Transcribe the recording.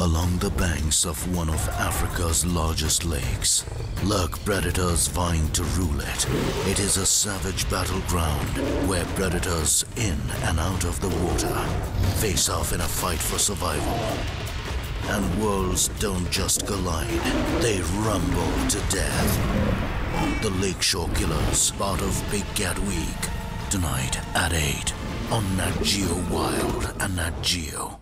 Along the banks of one of Africa's largest lakes, lurk predators vying to rule it. It is a savage battleground where predators in and out of the water face off in a fight for survival. And worlds don't just collide, they rumble to death. The Lakeshore Killers, part of Big Cat Week. Tonight at 8 on Nat Geo Wild and Nat Geo.